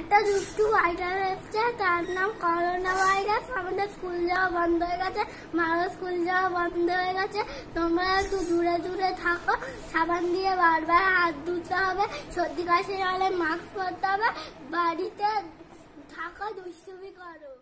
একটা দুষ্টু ভাইরাস এসছে তার নাম করোনা ভাইরাস। আমাদের স্কুল যাওয়া বন্ধ হয়ে গেছে মারও স্কুল যাওয়া বন্ধ হয়ে গেছে। তোমরা একটু দূরে দূরে থাকো, সাবান দিয়ে বারবার হাত ধুতে হবে, সর্দি কাশি হলে মাস্ক পরতে হবে। বাড়িতে থাকো, দুষ্টুমি করো।